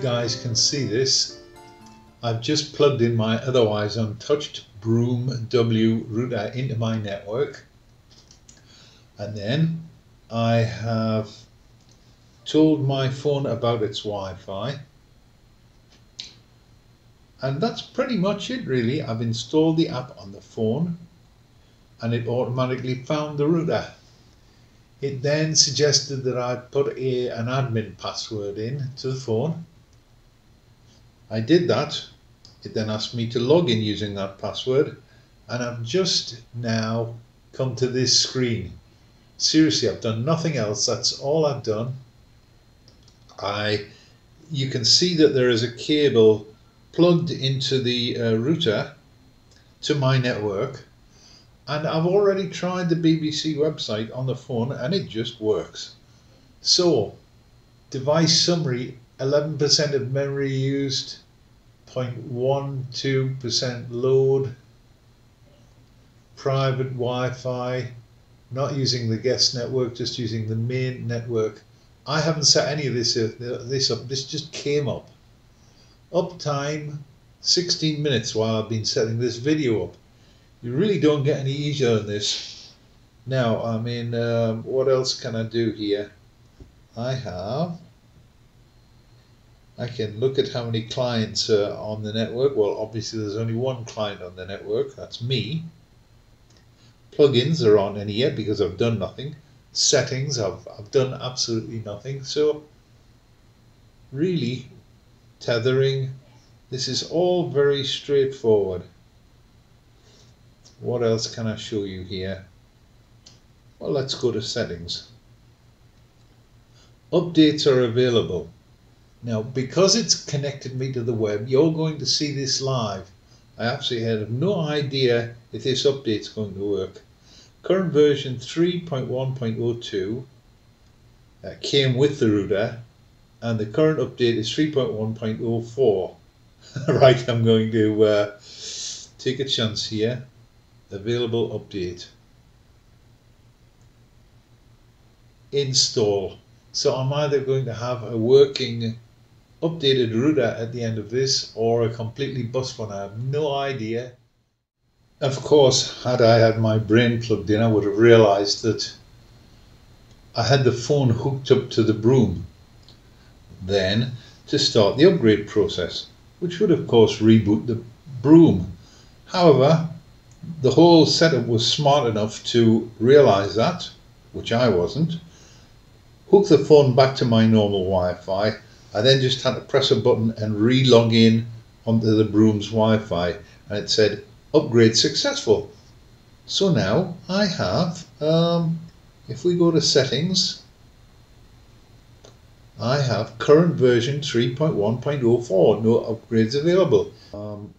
guys can see this, I've just plugged in my otherwise untouched Brume W router into my network. And then I have told my phone about its Wi-Fi. And that's pretty much it really. I've installed the app on the phone and it automatically found the router. It then suggested that I put a, an admin password in to the phone. I did that. It then asked me to log in using that password and I've just now come to this screen. Seriously, I've done nothing else. That's all I've done. I, you can see that there is a cable plugged into the uh, router to my network and I've already tried the BBC website on the phone and it just works. So, device summary 11% of memory used, 0.12% load, private Wi Fi, not using the guest network, just using the main network. I haven't set any of this, uh, this up, this just came up. Uptime 16 minutes while I've been setting this video up you really don't get any easier than this. Now, I mean, um, what else can I do here? I have, I can look at how many clients are on the network. Well, obviously there's only one client on the network, that's me. Plugins are on any yet because I've done nothing. Settings, I've, I've done absolutely nothing. So really, tethering, this is all very straightforward. What else can I show you here? Well, let's go to settings. Updates are available. Now, because it's connected me to the web, you're going to see this live. I absolutely had no idea if this update's going to work. Current version 3.1.02 uh, came with the router and the current update is 3.1.04. right, I'm going to uh, take a chance here available update. Install. So I'm either going to have a working updated router at the end of this or a completely bust one. I have no idea. Of course had I had my brain plugged in I would have realized that I had the phone hooked up to the Brume then to start the upgrade process which would of course reboot the Brume. However the whole setup was smart enough to realize that, which I wasn't, hook the phone back to my normal Wi-Fi. I then just had to press a button and re-log in onto the Brume's Wi-Fi and it said upgrade successful. So now I have, um, if we go to settings, I have current version 3.1.04, no upgrades available. Um,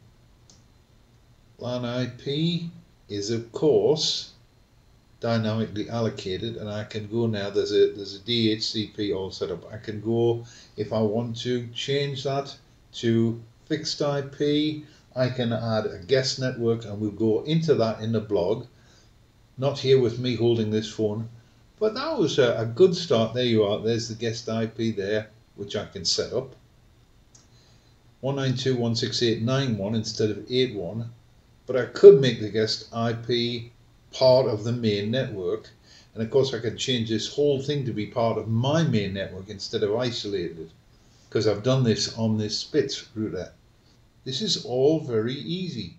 LAN IP is of course dynamically allocated and I can go now there's a there's a DHCP all set up. I can go if I want to change that to fixed IP I can add a guest network and we'll go into that in the blog. Not here with me holding this phone but that was a, a good start. There you are. There's the guest IP there which I can set up. 192.168.91 instead of 81 but I could make the guest IP part of the main network. And of course I can change this whole thing to be part of my main network instead of isolated because I've done this on this Spitz router. This is all very easy.